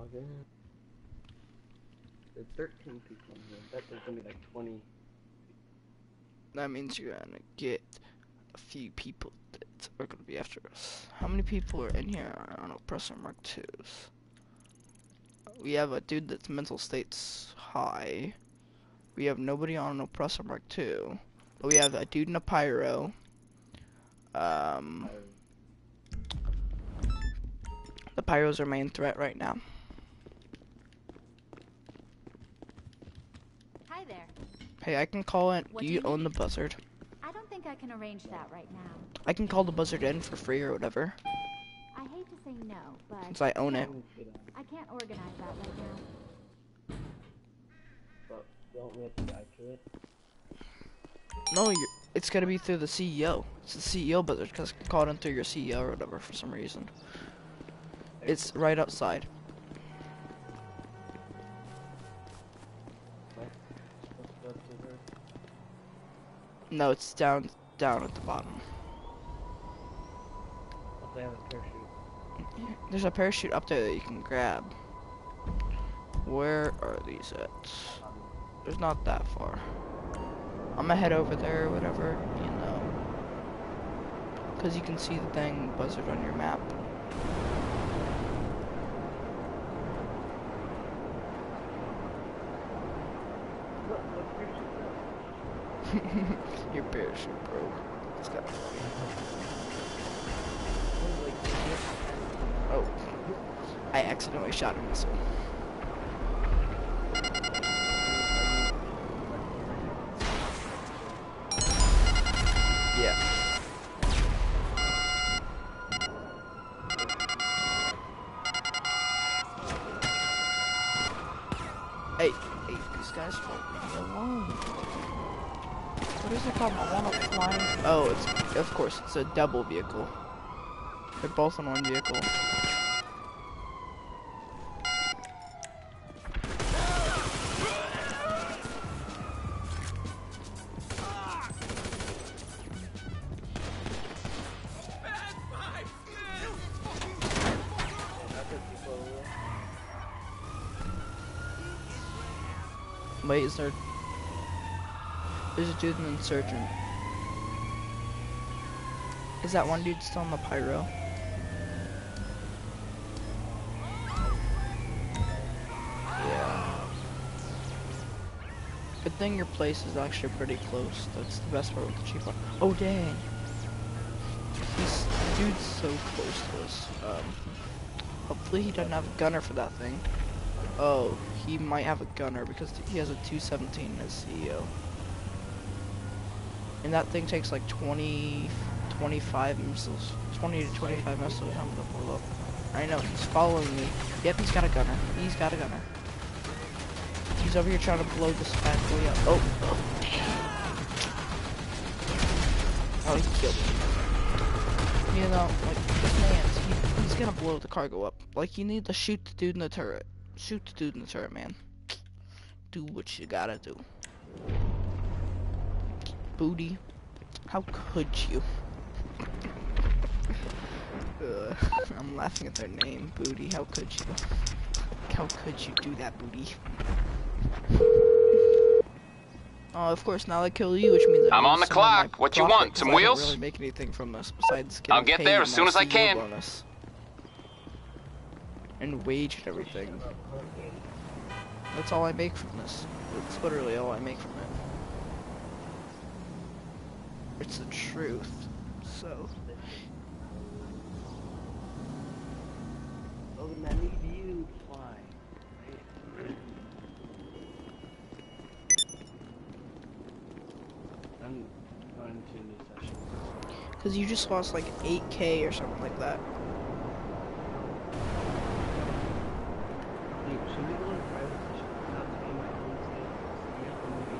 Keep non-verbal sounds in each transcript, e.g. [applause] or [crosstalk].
log in. There's 13 people in here. Bet there's gonna be like 20. That means you're gonna get a few people that are gonna be after us. How many people are in here I don't on Oppressor Mark IIs? We have a dude that's mental state's high. We have nobody on an Oppressor Mark two. But we have a dude in a pyro. Um, the pyro's our main threat right now. Hi there. Hey, I can call it. What Do do you you own the buzzard? I don't think I can arrange that right now. I can call the buzzard in for free or whatever, I hate to say no, but since I own it. I can't organize that right now. But don't we have to guide to it? No, you're, it's gonna be through the CEO. It's the CEO buzzard, because I called in through your CEO or whatever for some reason. It's right outside. No, it's down, down at the bottom. They have a parachute. There's a parachute up there that you can grab. Where are these at? There's not that far. I'm gonna head over there or whatever, you know. Cause you can see the dang buzzard on your map. Look, look, parachute. [laughs] your parachute, bro. It's got. Oh. I accidentally shot a missile. It's a double vehicle. They're both in one vehicle. Wait, is there? There's a dude in insurgent. Is that one dude still in the pyro? Yeah. Good thing your place is actually pretty close. That's the best part with the cheap one. Oh dang! The dude's so close to us. Um, hopefully he doesn't have a gunner for that thing. Oh, he might have a gunner because he has a 217 as CEO. And that thing takes like 20, 25 missiles. 20 to 25 missiles on the blow up. I know, he's following me. Yep, he's got a gunner. He's got a gunner. He's over here trying to blow this boy up. Oh, oh, oh he killed me. You know, like, this man's, he, he's gonna blow the cargo up. Like, you need to shoot the dude in the turret. Shoot the dude in the turret, man. Do what you gotta do. Booty. How could you? Ugh, I'm laughing at their name, Booty. How could you? How could you do that, Booty? Oh, of course, now I kill you, which means I'm on the some of my clock. What you want? Some I don't wheels? really make anything from this besides I'll get there as soon as I can. Bonus. And wage and everything. That's all I make from this. That's literally all I make from it. It's the truth. So, Oh, then I need fly. I'm going to a new session. cause you just lost like 8k or something like that. Dude, should we go on private session without taking my own state? We have to move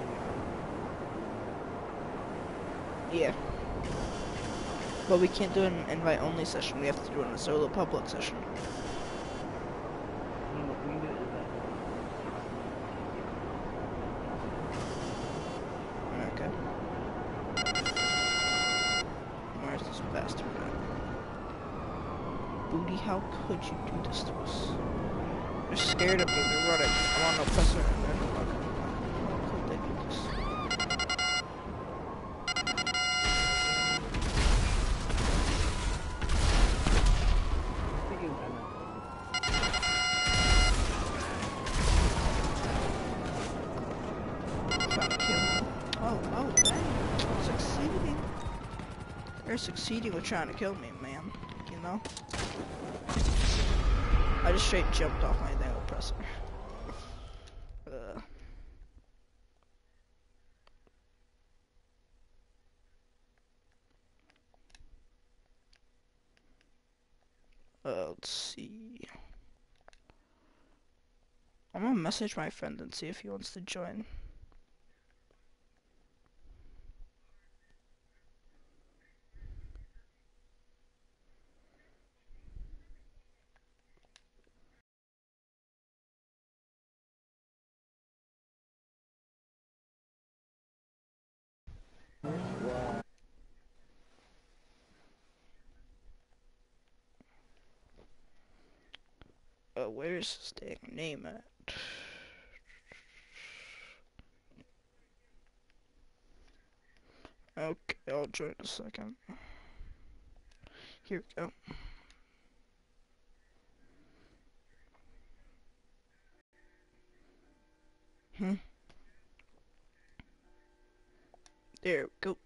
in. Yeah. But we can't do an invite only session. We have to do it in a solo public session. No, no. Okay. Where's this bastard? Booty, how could you do this to us? They're scared of me. They're running. I'm on oppressor. and trying to kill me, man. You know? I just straight jumped off my thing oppressor. Uh, let's see. I'm gonna message my friend and see if he wants to join. Where's name it. Okay, I'll join a second. Here we go. Hmm. There we go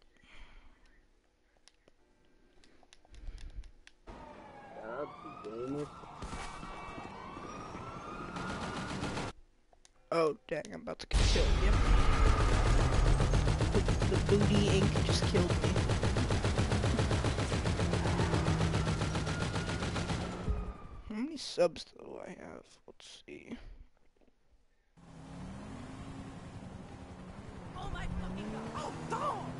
the gamer. Oh, dang, I'm about to get killed. Yep. The, the booty ink just killed me. How many subs do I have? Let's see. Oh my fucking god! Oh, dog!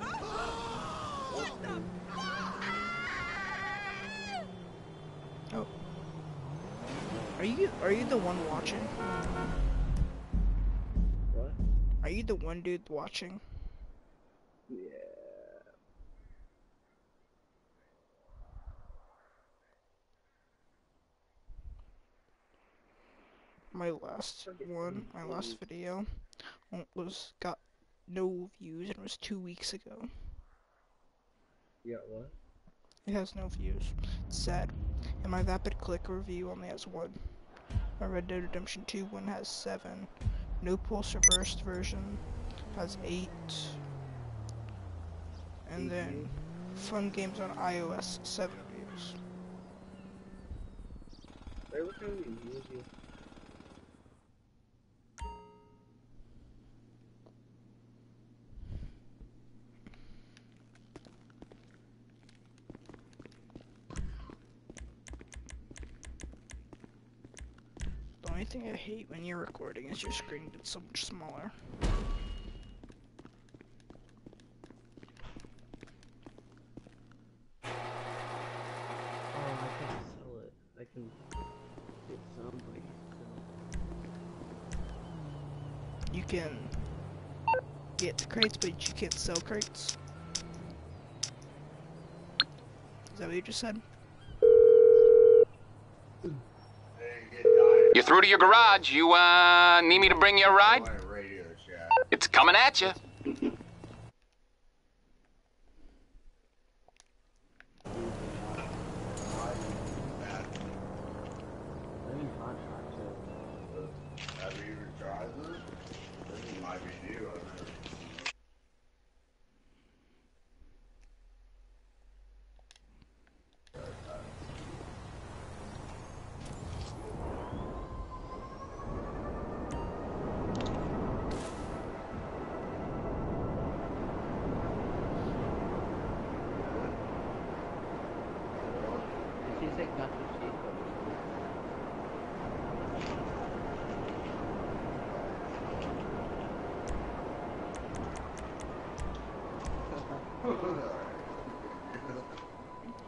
What Are you are you the one watching? What? Are you the one dude watching? Yeah. My last one, my last video uh, was got no views and it was two weeks ago. Yeah, what? It has no views. It's sad. And my Vapid Click review only has one. My Red Dead Redemption 2 one has seven. No Pulse Reversed version has eight. And then Fun Games on iOS, seven views. Wait, what kind of reviews you? Thing I hate when you're recording is your screen gets so much smaller. Oh, I can sell it. I can get some, I sell. You can get crates, but you can't sell crates. Is that what you just said? Through to your garage. You, uh, need me to bring you a ride? It's coming at you.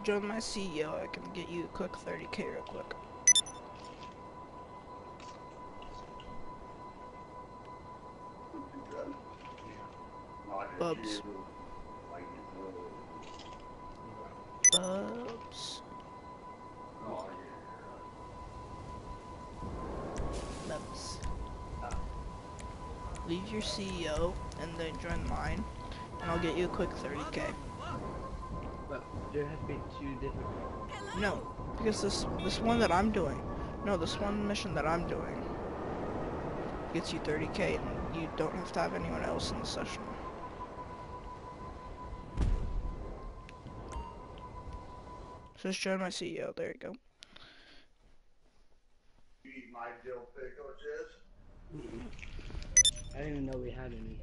join my CEO, I can get you a quick 30k real quick. Bubs. Bubs. Bubs. Leave your CEO and then join mine, and I'll get you a quick 30k. But there has to be two different. No, because this this one that I'm doing, no, this one mission that I'm doing gets you 30k, and you don't have to have anyone else in the session. So just join my CEO. There you go. You eat my dill pickle, Jizz? I didn't even know we had any.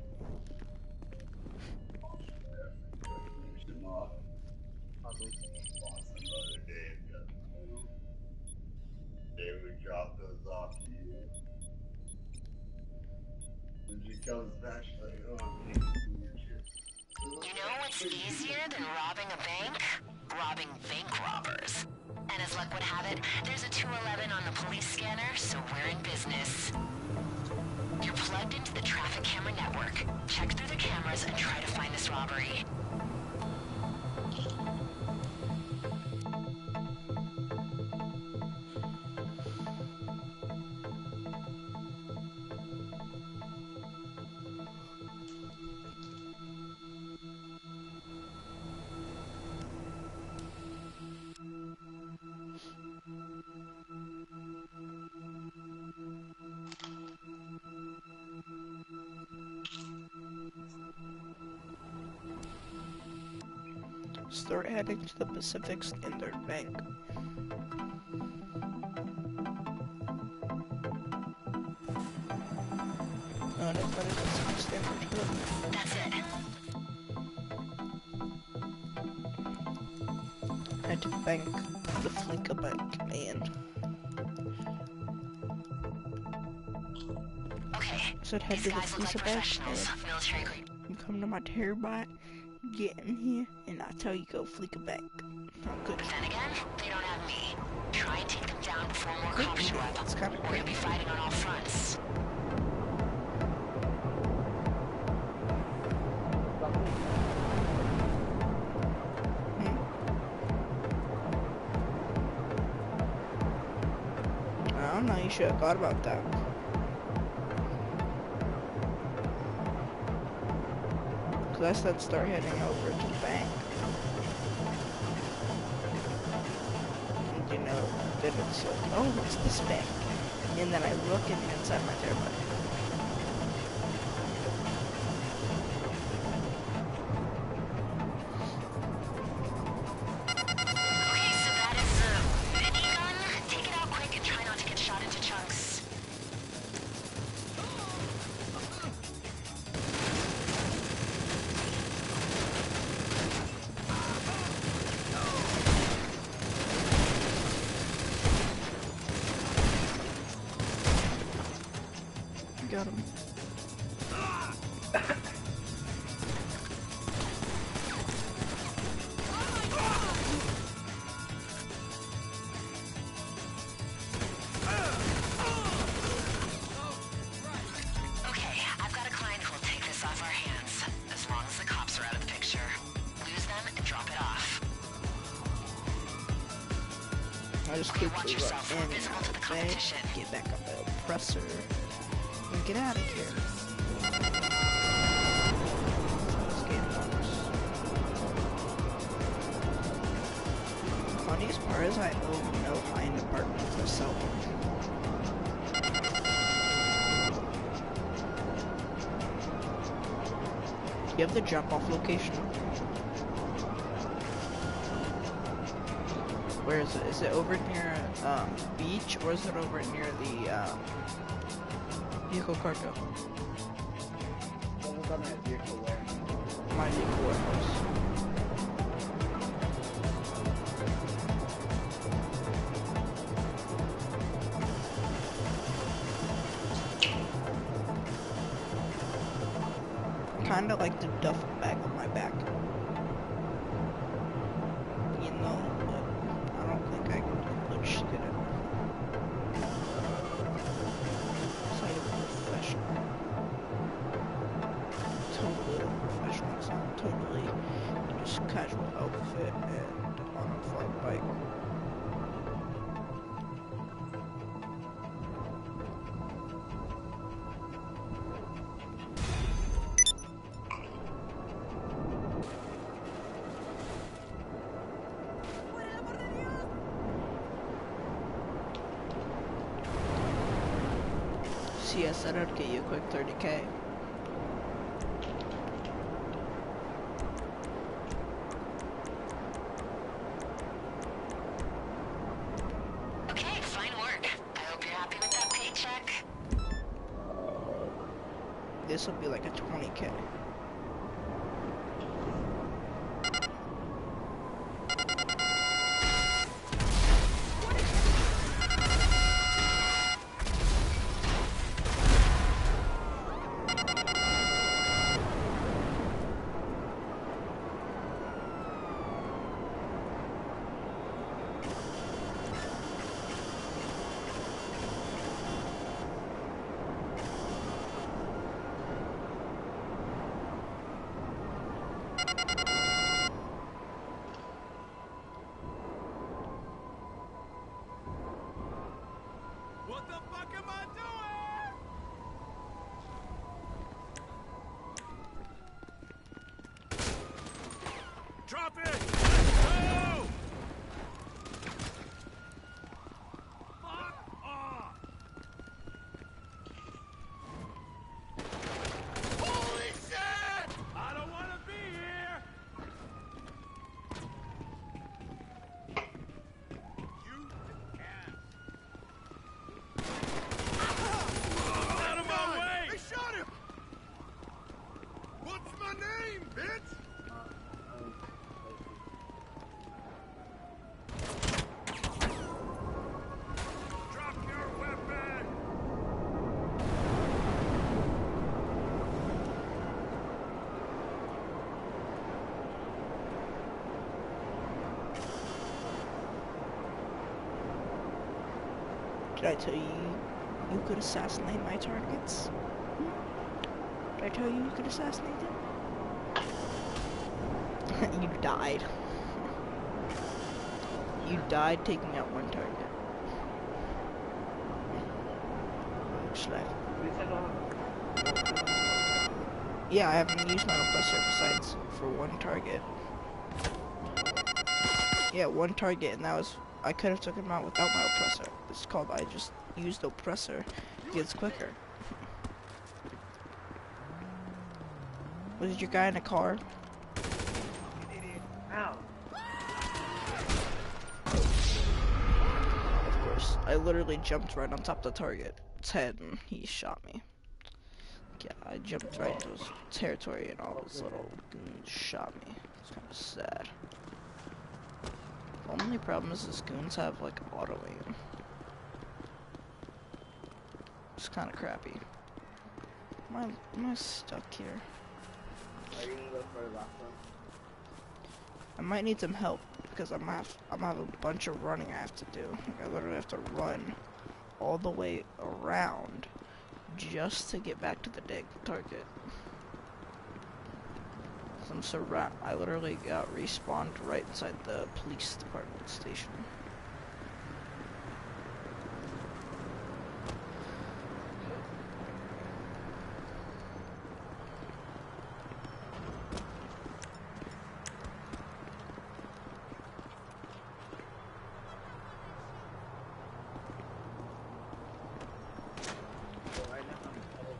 They would drop those off to you. When she comes back, she's like, oh, I'm. You know what's easier than robbing a bank? Robbing bank robbers. And as luck would have it, there's a 211 on the police scanner, so we're in business. You're plugged into the traffic camera network. Check through the cameras and try to find this robbery. Start adding to the Pacific Standard Bank. No, that is Pacific Standard Hood. That's it. Head to bank, the Fleeca Bank, man. Okay. Said head These to look like Bank, professionals. Military grade. you come to my Terrorbyte, get in here, I tell you go Fleeca Bank. I'm good. But then again, they don't have me. Try and take them down before more cops show up. It's We're gonna be fighting on all fronts. Hmm. I don't know, you should have thought about that. Cause I said start heading over to the bank. Like, oh, it's this bank. And then I look and inside my Terrorbyte. Out to climb for take this off our hands as soon as the cops are out of the picture. Lose them and drop it off. I just keep watch yourself invisible to the bank, competition. get back up the presser, and get out of here. Funniest part is I own no apartment myself. Do you have the jump off location? Where is it? Is it over near um, beach or is it over near the um, vehicle cargo? Someone's on that vehicle where? My vehicle warehouse. Kind of like the casual outfit and on a flight bike. CS, I don't get you a quick 30k. Did I tell you you could assassinate my targets? Hmm? Did I tell you you could assassinate them? [laughs] you died. [laughs] you died taking out one target. Should I? Yeah, I haven't used my oppressor besides for one target. Yeah, one target, and that was I could have took him out without my oppressor. It's called I just used oppressor. It gets quicker. Was your guy in a car? Ow. Of course. I literally jumped right on top of the target's head and he shot me. Yeah, I jumped right into his territory and all his little goons shot me. It's kind of sad. The only problem is his goons have like auto aim. It's kind of crappy. Am I, am I stuck here? The? I might need some help because I'm have I'm have a bunch of running I have to do. Like I literally have to run all the way around just to get back to the dig target. I'm surround. I literally got respawned right inside the police department station. So right now I'm told.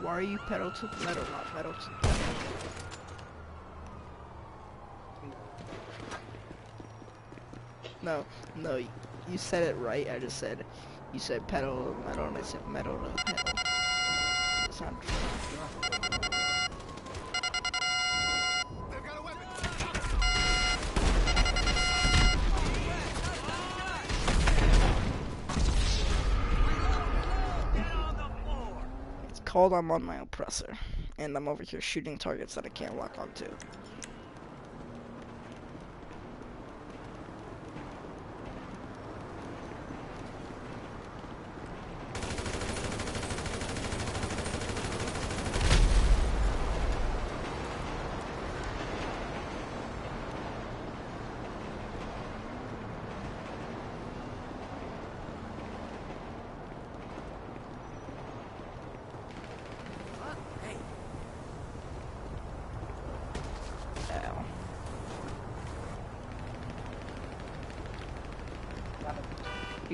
Why are you pedal to the metal, not pedal to the metal? No, no, you said it right. I just said, you said pedal to metal, and I said metal to pedal. Called I'm on my oppressor, and I'm over here shooting targets that I can't lock onto.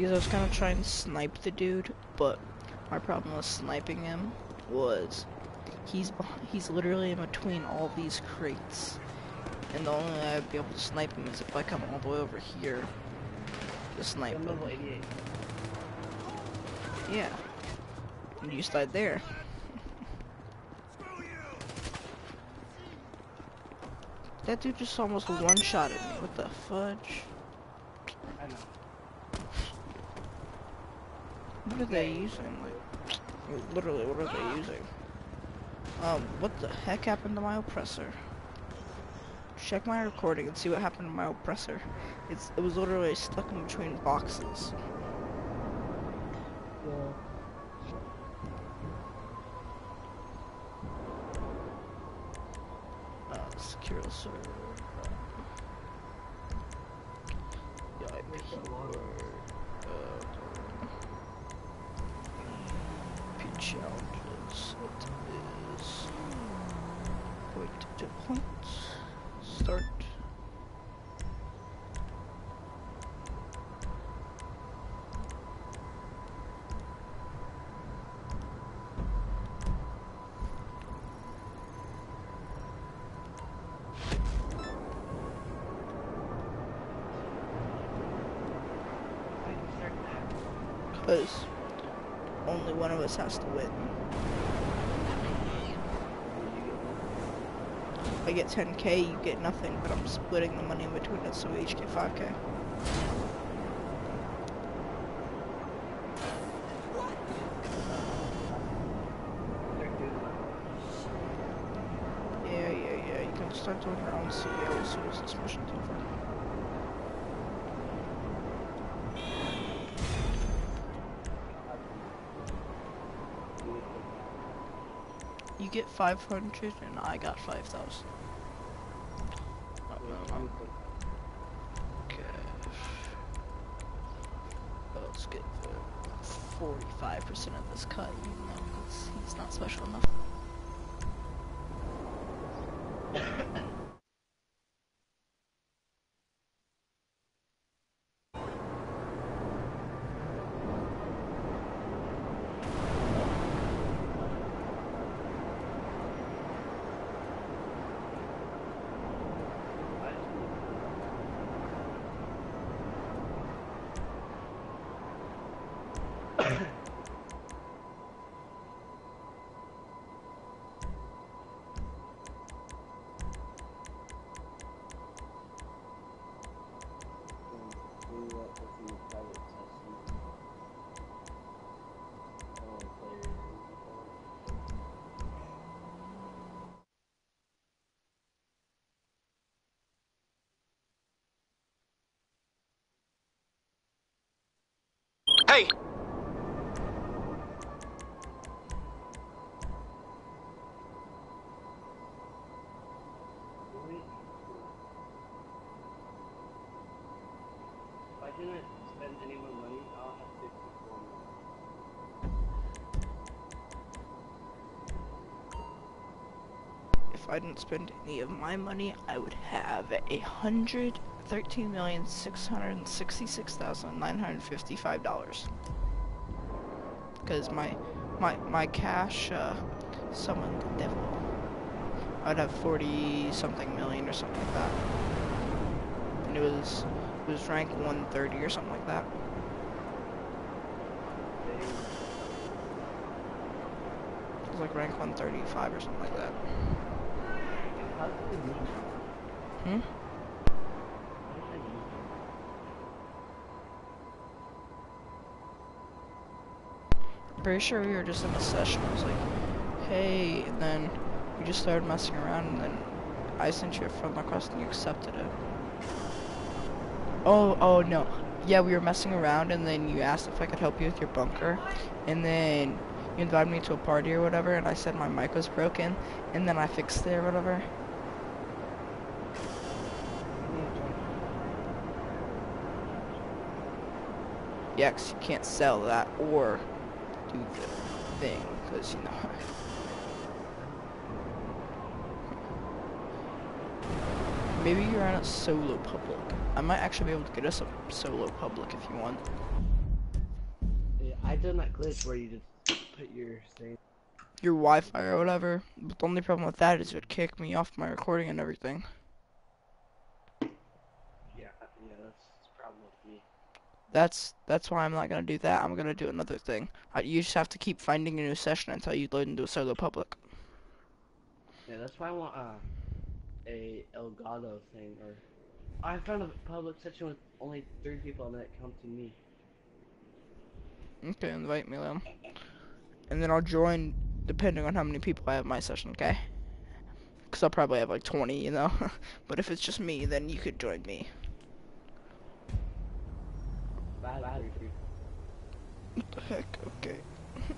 Because I was kind of trying to snipe the dude, but my problem with sniping him was he's he's literally in between all these crates, and the only way I'd be able to snipe him is if I come all the way over here to snipe I'm him. level 88. Yeah, and you died there. That dude just almost one-shotted me. What the fudge? I know. What are they using? Like, literally, what are they using? Um, what the heck happened to my oppressor? Check my recording and see what happened to my oppressor. It's it was literally stuck in between boxes. Because only one of us has to win. I get 10k, you get nothing, but I'm splitting the money in between us, so we each get 5k. Yeah, yeah, yeah, you can start doing your own CEO 500 and I got 5,000. Oh, no, no. Okay. Let's get forty-five percent of this cut, even though he's not special enough. If I didn't spend any of my money, I would have a hundred thirteen million six hundred sixty-six thousand nine hundred fifty-five dollars. Because my my my cash, uh, someone the devil. I'd have forty something million or something like that. And it was it was rank one thirty or something like that. It was like rank one thirty-five or something like that. How did they use Hmm. Pretty sure we were just in a session. I was like, hey, and then we just started messing around, and then I sent you a friend request and you accepted it. Oh, oh no. Yeah, we were messing around, and then you asked if I could help you with your bunker, and then you invited me to a party or whatever, and I said my mic was broken, and then I fixed it or whatever. Yeah, 'cause you can't sell that or do the thing, because, you know. [laughs] Maybe you're on a solo public. I might actually be able to get us a solo public if you want. Yeah, I done that glitch where you just put your thing. Your Wi-Fi or whatever. But the only problem with that is it would kick me off my recording and everything. Yeah, yeah, that's the problem with me. That's that's why I'm not gonna do that. I'm gonna do another thing. Uh, you just have to keep finding a new session until you load into a solo public. Yeah, that's why I want uh, a Elgato thing, or I found a public session with only three people and it counted me. Okay, invite me then. And then I'll join depending on how many people I have in my session, okay? Because I'll probably have like 20, you know? [laughs] but if it's just me, then you could join me. Bad, bad, dude. What the heck? Okay. [laughs]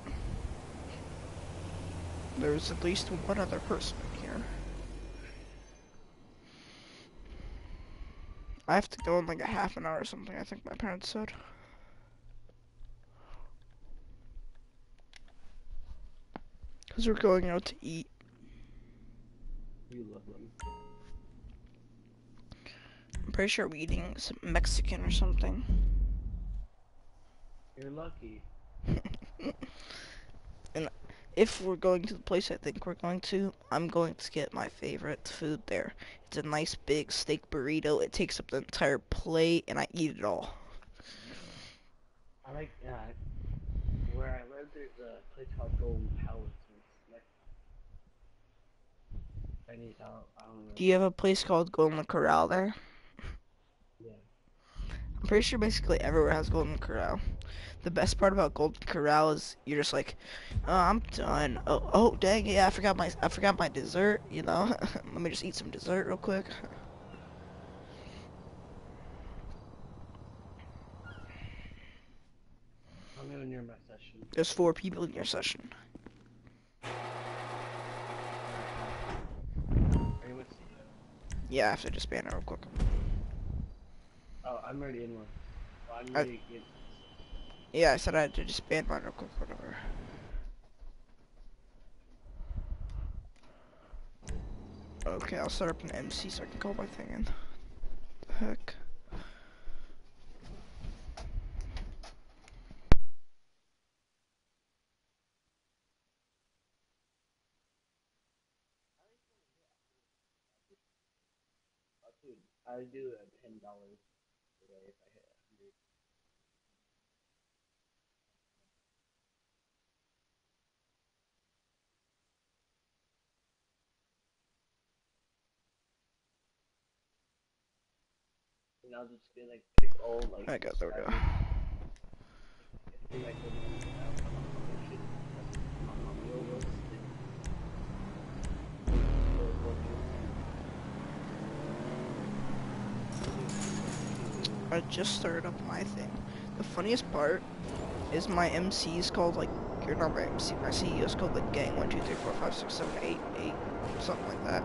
There's at least one other person in here. I have to go in like a half an hour or something, I think my parents said. Because we're going out to eat. You love them. I'm pretty sure we're eating some Mexican or something. You're lucky. [laughs] And if we're going to the place I think we're going to, I'm going to get my favorite food there. It's a nice big steak burrito. It takes up the entire plate and I eat it all. I like uh, where I live. There's a place called Golden Palace. and it's I need help. I don't. Do you have a place called Golden Corral there? I'm pretty sure basically everywhere has Golden Corral. The best part about Golden Corral is you're just like, oh, I'm done. Oh, oh, dang, yeah, I forgot my, I forgot my dessert. You know, [laughs] let me just eat some dessert real quick. I'm going near my session. There's four people in your session. Are you with CEO? Yeah, I have to just ban it real quick. Oh, I'm already in one. Well, I'm I- ready to get. Yeah, I said I had to just ban mine real quick, whatever. Okay, I'll set up an MC so I can call my thing in. The heck? Dude, I would do a ten dollars if I hit a hundred. And I'll just be like all like. I got there we go. subscribers. If they, like, go to the house, they should, like, on the real list, and- or- or do- I just started up my thing. The funniest part is my MC is called like, you're not my MC, my CEO is called like Gang 1, 2, 3, 4, 5, 6, 7, 8, 8, something like that.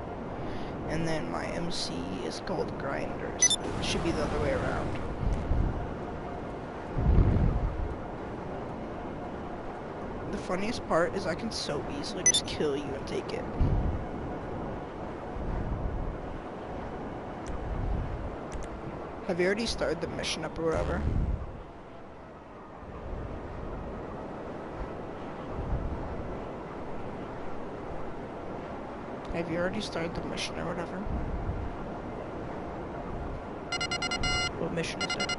And then my MC is called Grinders. It should be the other way around. The funniest part is I can so easily just kill you and take it. Have you already started the mission up or whatever? Have you already started the mission or whatever? What mission is it?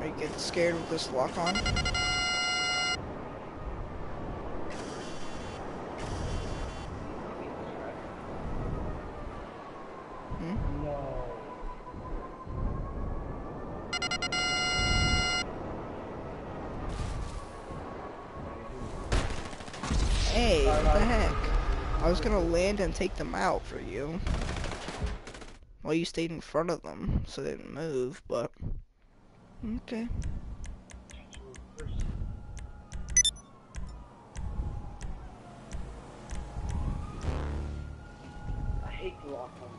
Are you getting scared with this lock on? Gonna land and take them out for you. Well, you stayed in front of them, so they didn't move, but... Okay. I hate the lock on.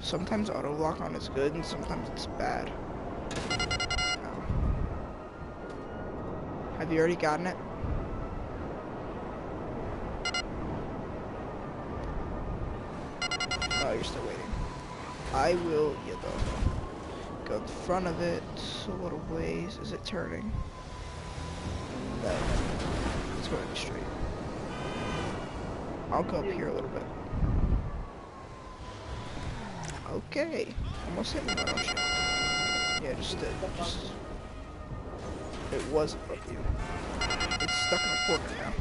Sometimes auto lock on is good, and sometimes it's bad. Have you already gotten it? Oh, you're still waiting. I will, yeah. Go in front of it. So what a ways is it turning? No. It's going straight. I'll go up here a little bit. Okay. Almost hit me, Yeah, just did. Just it was above you. It's stuck in a corner now.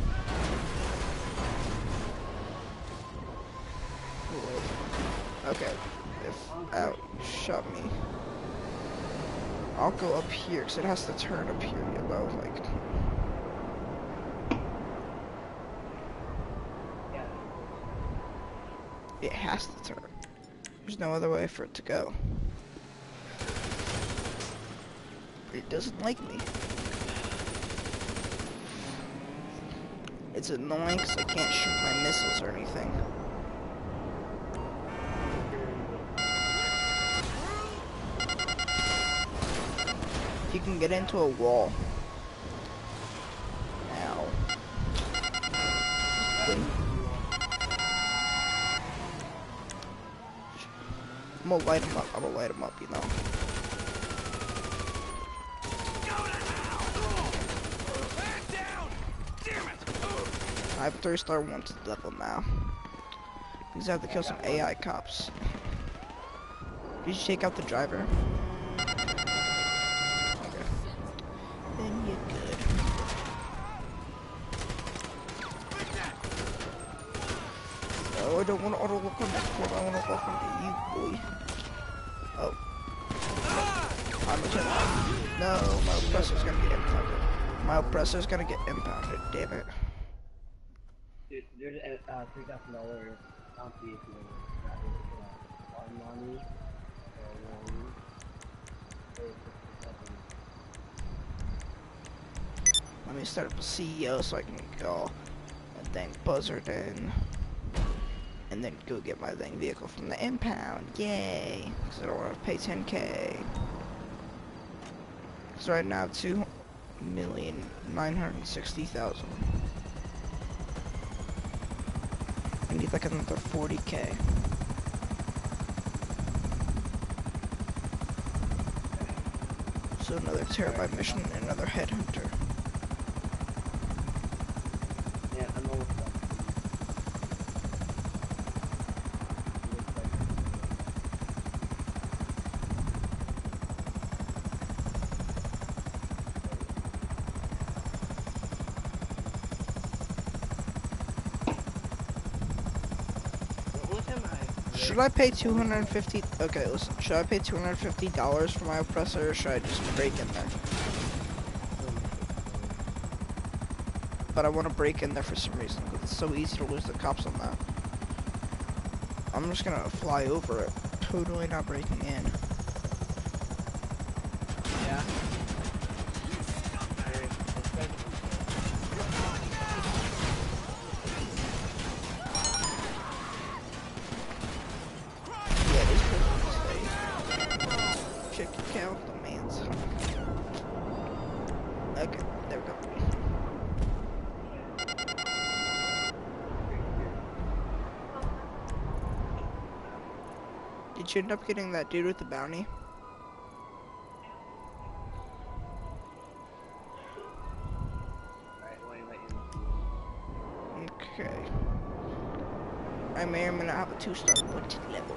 Okay. If out shot me. I'll go up here because it has to turn up here, know, like. It has to turn. There's no other way for it to go. It doesn't like me. It's annoying because I can't shoot my missiles or anything. If you can get into a wall. Ow. I'm gonna light him up. I'm gonna light him up, you know. I have three star one wanted level now. Because I have to kill some AI cops. Did you take out the driver? Okay. Then you're good. Oh, I don't want to auto look on this one. I want to walk onto you, boy. Oh. I'm a killer. No, my oppressor's gonna get impounded. My oppressor's gonna get impounded, damn it. There's a uh, uh, three thousand dollar bounty if you want to uh, money. Let me set up a CEO so I can go and then buzzard in. And then go get my dang vehicle from the impound. Yay! Because I don't want to pay 10k. So right now, 2,960,000. I need like another 40k. So another Terrorbyte mission another headhunter. Yeah, I'm almost done. Looks like What- What am I? Should I pay 250? Okay, listen. Should I pay 250 dollars for my oppressor, or should I just break in there? But I want to break in there for some reason. It's so easy to lose the cops on that. I'm just gonna fly over it, totally not breaking in. You end up getting that dude with the bounty? Okay. I may or may not have a two-star wanted level.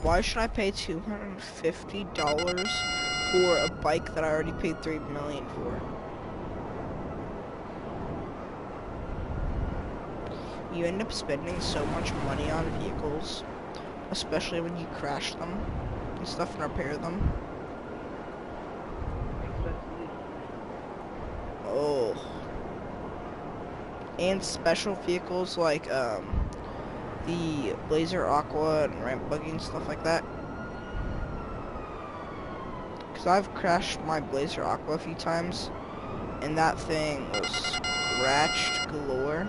Why should I pay two hundred and fifty dollars for a bike that I already paid 3 million for? You end up spending so much money on vehicles, especially when you crash them and stuff and repair them. Oh. And special vehicles like um the Blazer Aqua and Ramp Buggy and stuff like that. Cause I've crashed my Blazer Aqua a few times and that thing was scratched galore.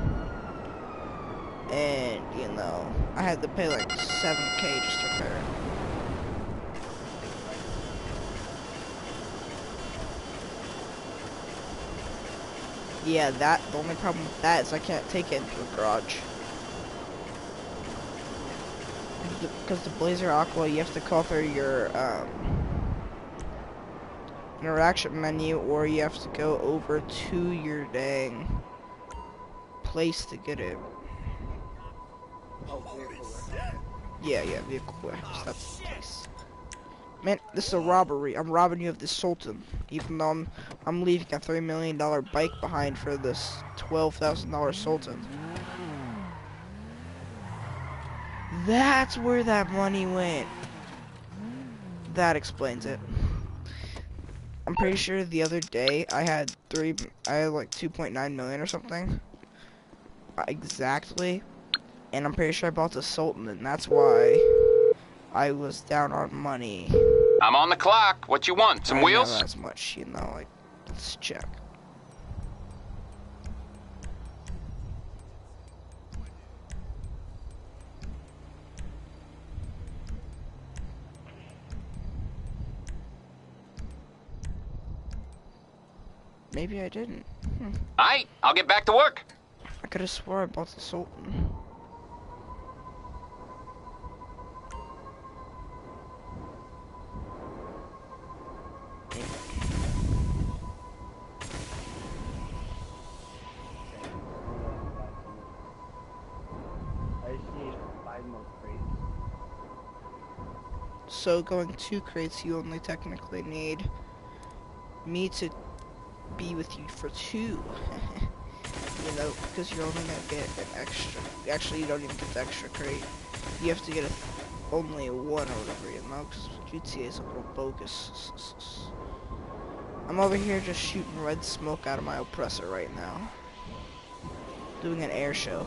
And, you know, I had to pay like 7k just to repair it. Yeah, that, the only problem with that is I can't take it into a garage. Because the Blazer Aqua, you have to call through your, um, interaction menu, or you have to go over to your dang place to get it. Yeah, yeah, vehicle the place. Man, this is a robbery. I'm robbing you of this Sultan, even though I'm, I'm leaving a $3 million bike behind for this $12,000 Sultan. That's where that money went. That explains it. I'm pretty sure the other day I had three, I had like 2.9 million or something. Exactly. And I'm pretty sure I bought the Sultan, and that's why I was down on money. I'm on the clock. What you want? Some I wheels? As much, you know, like, let's check. Maybe I didn't. Hmm. Aight, I'll get back to work. I could have swore I bought the Sultan. So going two crates, you only technically need me to be with you for two. [laughs] you know, because you're only gonna get an extra. Actually, you don't even get the extra crate. You have to get a, only one or whatever, you know, because GTA is a little bogus. I'm over here just shooting red smoke out of my oppressor right now. Doing an air show.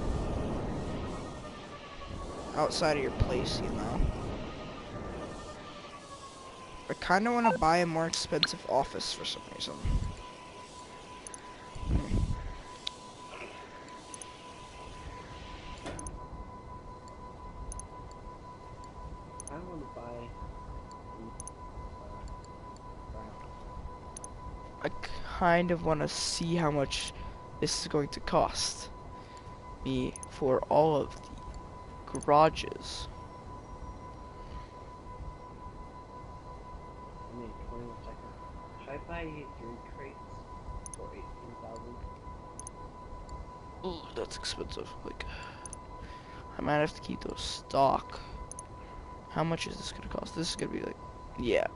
Outside of your place, you know. I kind of want to buy a more expensive office for some reason. I want to buy. brown. I kind of want to see how much this is going to cost me for all of the garages. Buy three crates for 18,000? Ooh, that's expensive. Like, I might have to keep those stock. How much is this gonna cost? This is gonna be like, yeah.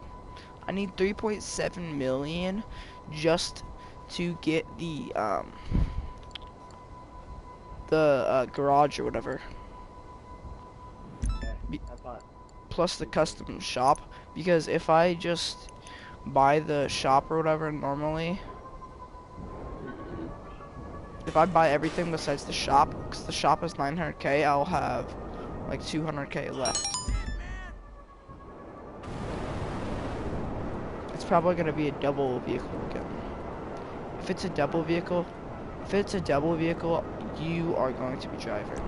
I need 3.7 million just to get the um the uh, garage or whatever, Okay. I plus the custom shop. Because if I just buy the shop or whatever normally, if I buy everything besides the shop, because the shop is 900k, I'll have like 200k left. It's probably gonna be a double vehicle again. If it's a double vehicle, if it's a double vehicle, you are going to be driving.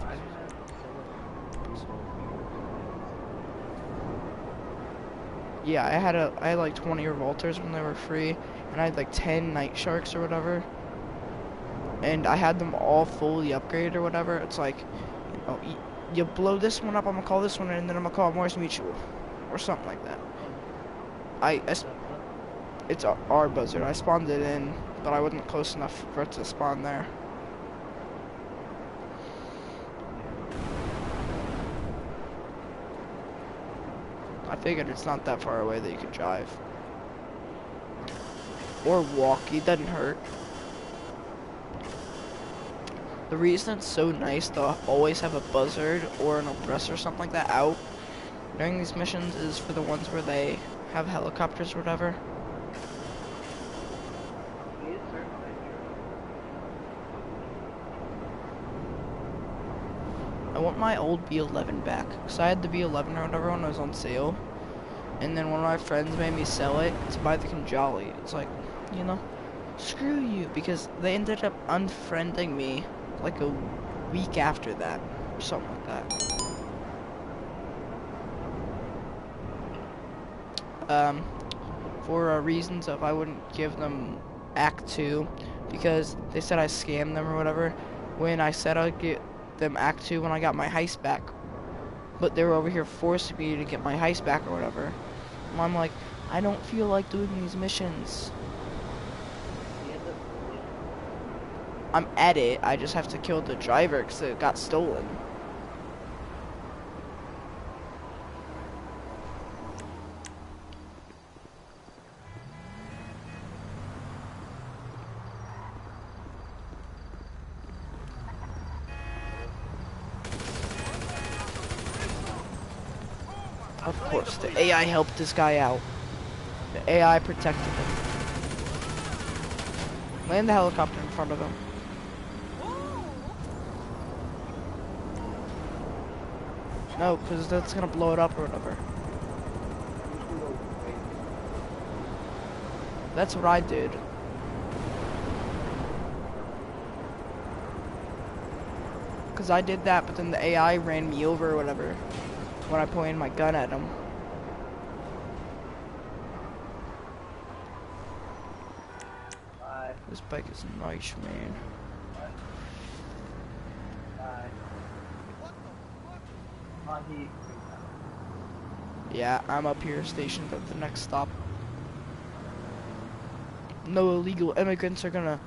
I have several Yeah, I had a I had like 20 revolters when they were free, and I had like 10 Nightsharks or whatever. And I had them all fully upgraded or whatever. It's like, you know, you, blow this one up, I'm gonna call this one, and then I'm gonna call Mors Mutual, or something like that. I, I it's a our buzzard. I spawned it in, but I wasn't close enough for it to spawn there. Figured it's not that far away that you could drive. Or walk, it doesn't hurt. The reason it's so nice to always have a buzzard or an oppressor or something like that out during these missions is for the ones where they have helicopters or whatever. Need a certified I want my old B11 back. Because I had the B11 or whatever when it was on sale. And then one of my friends made me sell it to buy the Khanjali. It's like, you know, screw you. Because they ended up unfriending me like a week after that. Or something like that. Um, for uh, reasons of I wouldn't give them Act 2 because they said I scammed them or whatever when I said I'd get them Act 2 when I got my heist back. But they were over here forcing me to get my heist back or whatever. And I'm like, I don't feel like doing these missions. I'm at it. I just have to kill the driver because it got stolen. Of course, the AI helped this guy out. The AI protected him. Land the helicopter in front of him. No, because that's gonna blow it up or whatever. That's what I did. Because I did that, but then the AI ran me over or whatever when I pointed my gun at him. Bye. This bike is nice, man. Yeah, I'm up here stationed at the next stop. No illegal immigrants are gonna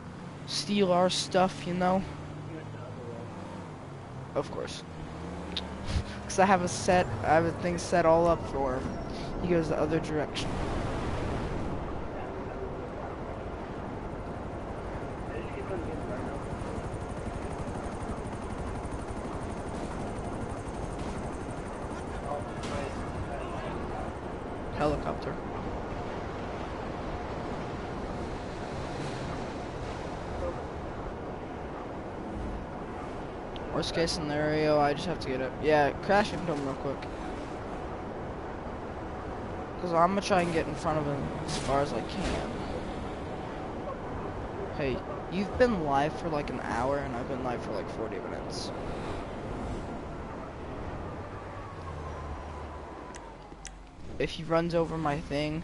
steal our stuff, you know? Of course. [laughs] Cause I have a set, I have a thing set all up for him. He goes the other direction. I just keep on getting burned out. Oh, right. Helicopter. Worst case scenario, I just have to get up. Yeah, crash into him real quick. Cause I'm gonna try and get in front of him as far as I can. Hey, you've been live for like an hour and I've been live for like 40 minutes. If he runs over my thing,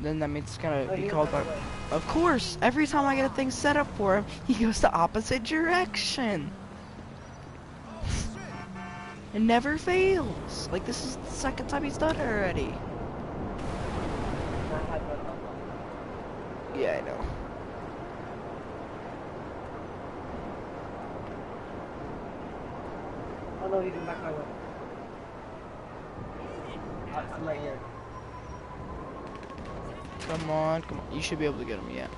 then that means it's gonna Oh, be called by. the other way. Of course, every time I get a thing set up for him, he goes the opposite direction. It never fails. Like this is the second time he's done it already. I had that up. Yeah, I know. Oh no, he didn't back my way. Ah, I, I'm right here. Come on, come on. You should be able to get him. Yeah.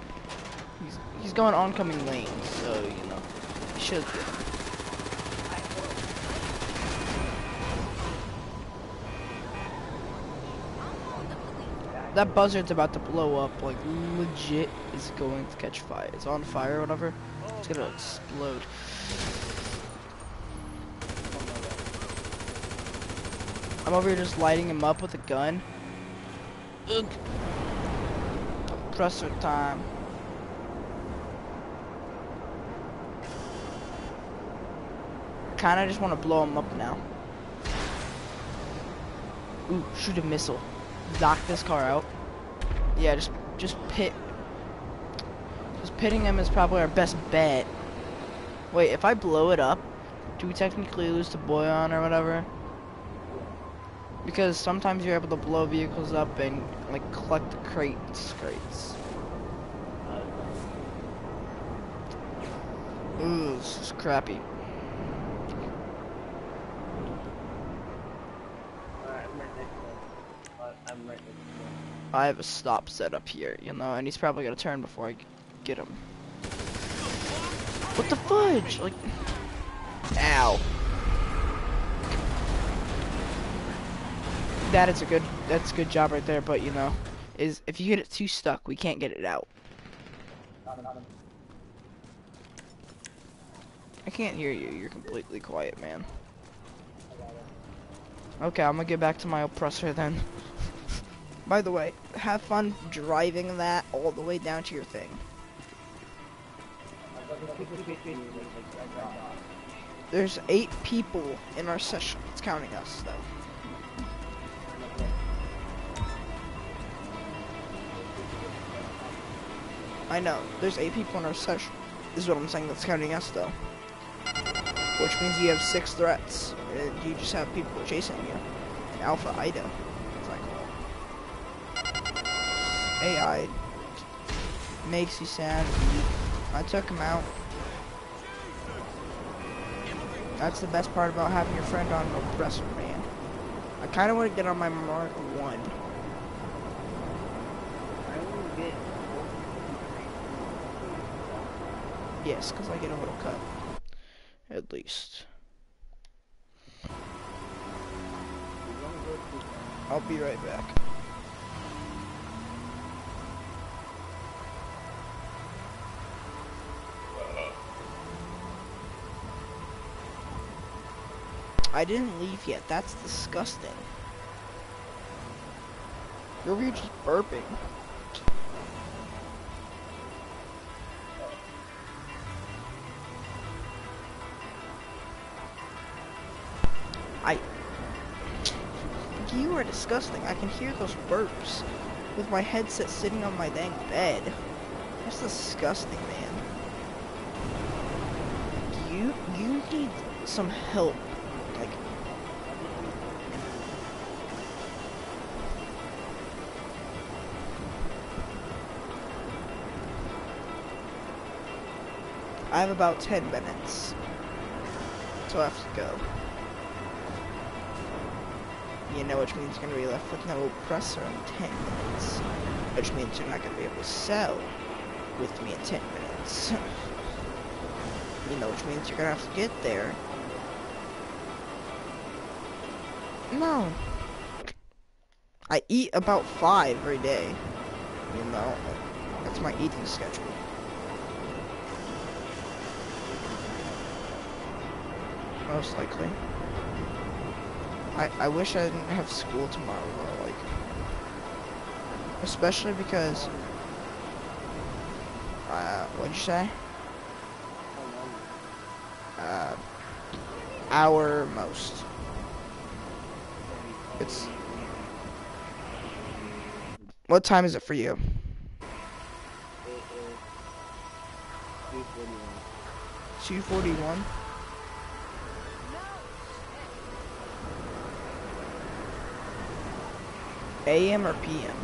He's he's going oncoming lanes, so you know. He should. That buzzard's about to blow up. Like legit, is going to catch fire. It's on fire or whatever. It's gonna explode. I'm over here just lighting him up with a gun. Ugh. Presser time. Kinda just wanna blow him up now. Ooh, shoot a missile. Knock this car out. Yeah, just just pit. Just pitting him is probably our best bet. Wait, if I blow it up, do we technically lose the boy on or whatever? Because sometimes you're able to blow vehicles up and like collect the crates. Crates. Ooh, this is crappy. Alright, I'm right next to him. Uh, I'm right next to him. I have a stop set up here, you know, and he's probably gonna turn before I get him. What the fudge? Like, ow. That is a good, that's a good job right there, but you know, is if you get it too stuck, we can't get it out. I can't hear you, you're completely quiet, man. Okay, I'm gonna get back to my oppressor then. By the way, have fun driving that all the way down to your thing. There's eight people in our session. It's counting us, though. I know. There's eight people in our session. This is what I'm saying. That's counting us though. Which means you have six threats. And you just have people chasing you. Alpha Ida. AI makes you sad. I took him out. That's the best part about having your friend on Man. I kind of want to get on my Mark 1. I only get Yes, because I get a little cut. At least. I'll be right back. I didn't leave yet. That's disgusting. You're just burping. I. You are disgusting. I can hear those burps with my headset sitting on my dang bed. That's disgusting, man. You you need some help. I have about 10 minutes. So I have to go. You know, which means you're gonna be left with no oppressor in 10 minutes. Which means you're not gonna be able to sell with me in 10 minutes. [laughs] you know, which means you're gonna have to get there. No. I eat about five every day. You know, that's my eating schedule. Most likely. I, I wish I didn't have school tomorrow though, like especially because uh what'd you say? Uh hour most. It's what time is it for you? two forty one. Two forty one? AM or PM?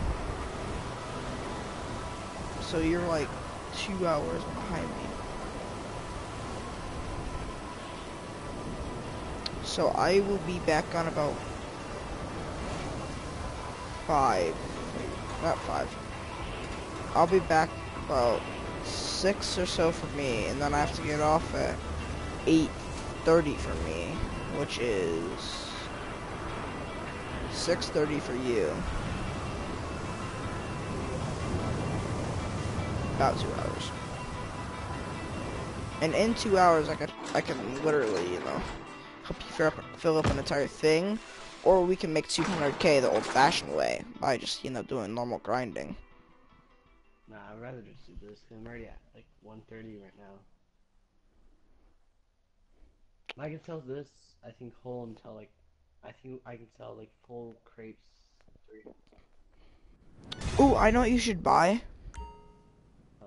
So you're like two hours behind me. So I will be back on about five. Not five. I'll be back about six or so for me, and then I have to get off at eight thirty for me, which is six thirty for you. About two hours. And in two hours, I could I can literally, you know, help you fill up, fill up an entire thing, or we can make 200k the old-fashioned way by just you know doing normal grinding. Nah, I'd rather just do this. I'm already at like one thirty right now. I can sell this. I think whole until like, I think I can sell like full crepes. Three. Ooh, I know what you should buy. Huh.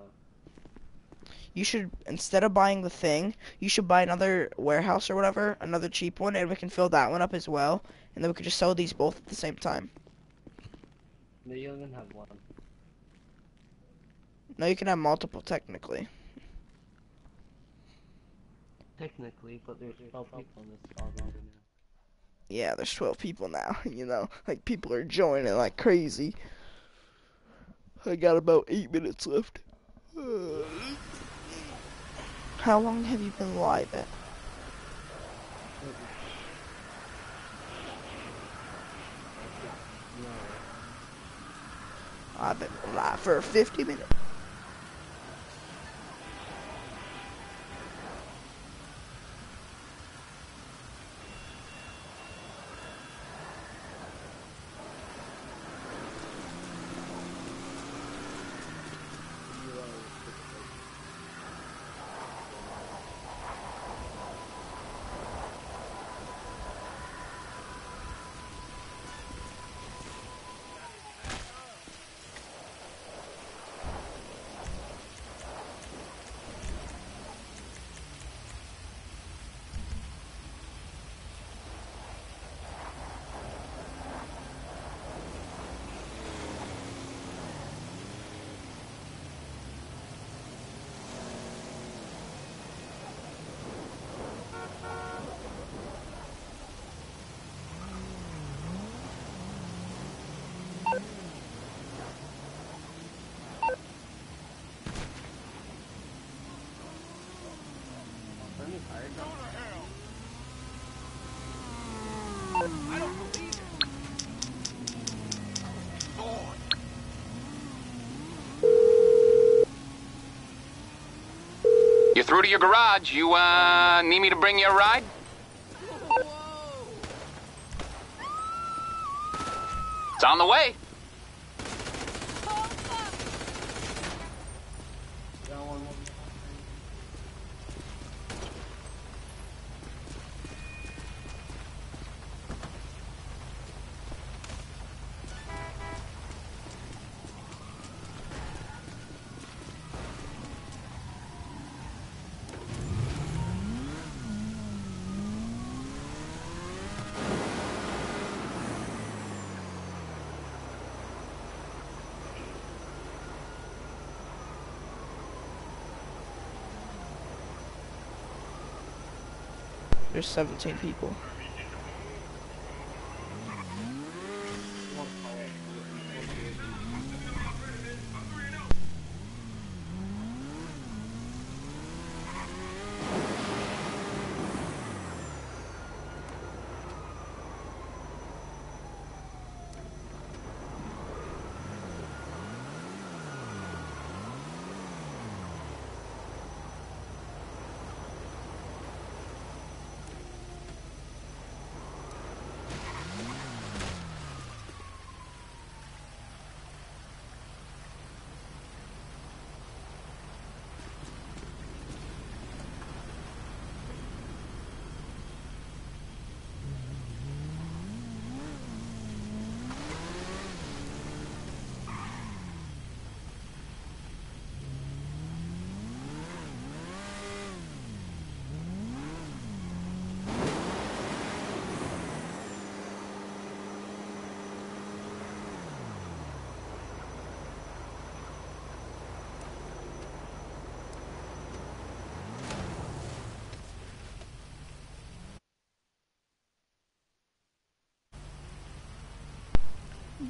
You should instead of buying the thing, you should buy another warehouse or whatever, another cheap one, and we can fill that one up as well, and then we could just sell these both at the same time. No, you only have one. No, you can have multiple technically. Technically, but there's 12 people in this dog already now. Yeah, there's 12 people now, [laughs] you know, like people are joining like crazy. I got about 8 minutes left. [sighs] How long have you been live at? I've been live for 50 minutes. Through to your garage. You, uh, need me to bring you a ride? It's on the way. Got one more. There's 17 people.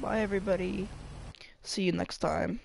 Bye, everybody. See you next time.